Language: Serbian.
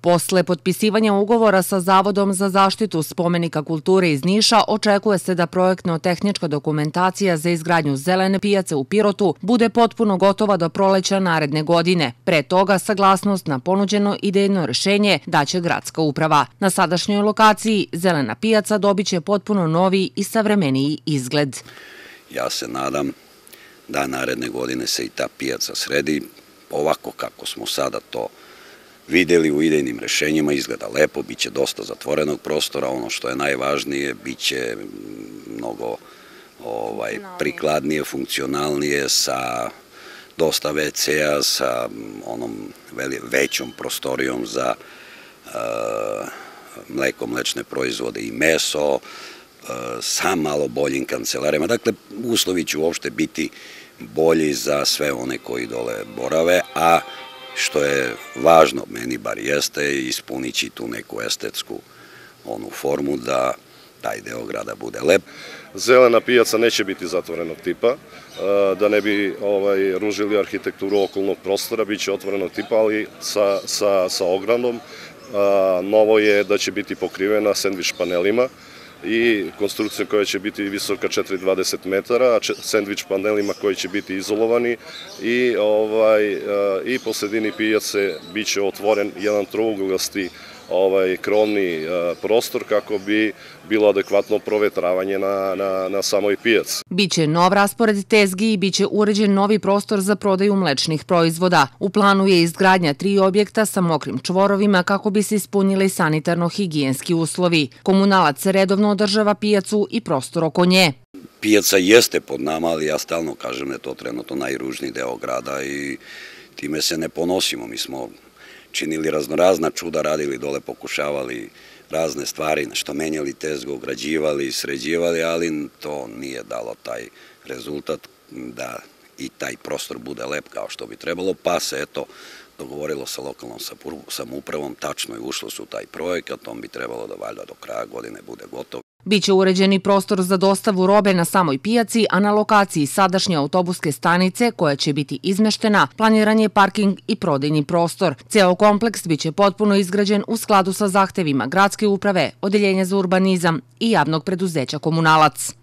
Posle potpisivanja ugovora sa Zavodom za zaštitu spomenika kulture iz Niša, očekuje se da projektno-tehnička dokumentacija za izgradnju zelene pijace u Pirotu bude potpuno gotova do proleća naredne godine. Pre toga, saglasnost na ponuđeno idejno rešenje daće gradska uprava. Na sadašnjoj lokaciji zelena pijaca dobiće potpuno novi i savremeniji izgled. Ja se nadam da naredne godine se i ta pijaca sredi ovako kako smo sada to videli u idejnim rešenjima, izgleda lepo, bit će dosta zatvorenog prostora, ono što je najvažnije, bit će mnogo ovaj, prikladnije, funkcionalnije sa dosta WC-a, sa onom većom prostorijom za uh, mleko, mlečne proizvode i meso, uh, sa malo boljim kancelarima. Dakle, uslovi će uopšte biti bolji za sve one koji dole borave, a što je važno, meni bar jeste, ispunići tu neku estetsku onu formu da taj deo grada bude lep. Zelena pijaca neće biti zatvorenog tipa, da ne bi ovaj, ružili arhitekturu okolnog prostora, bit će otvorenog tipa, ali sa, sa, sa ogranom. Novo je da će biti pokrivena sandvič panelima, i konstrukcija koja će biti visoka 4,20 metara, sandvič panelima koji će biti izolovani i, ovaj, i po sredini pijace biće otvoren jedan trouglasti ovaj krovni prostor kako bi bilo adekvatno provetravanje na, na, na samoj pijaci. Biće nov raspored tezgi i biće uređen novi prostor za prodaju mlečnih proizvoda. U planu je izgradnja tri objekta sa mokrim čvorovima kako bi se ispunili sanitarno-higijenski uslovi. Komunalac redovno održava pijacu i prostor oko nje. Pijaca jeste pod nama, ali ja stalno kažem da je to trenutno najružniji deo grada i time se ne ponosimo. Mi smo činili raznorazna čuda, radili dole, pokušavali razne stvari, što menjali tezgo, ugrađivali, sređivali, ali to nije dalo taj rezultat da i taj prostor bude lep kao što bi trebalo, pa se eto dogovorilo sa lokalnom samoupravom, tačno je ušlo su u taj projekat, on bi trebalo da valjda do kraja godine bude gotov. Biće uređeni prostor za dostavu robe na samoj pijaci, a na lokaciji sadašnje autobuske stanice, koja će biti izmeštena, planiran je parking i prodajni prostor. Ceo kompleks biće potpuno izgrađen u skladu sa zahtevima gradske uprave, Odeljenja za urbanizam i javnog preduzeća Komunalac.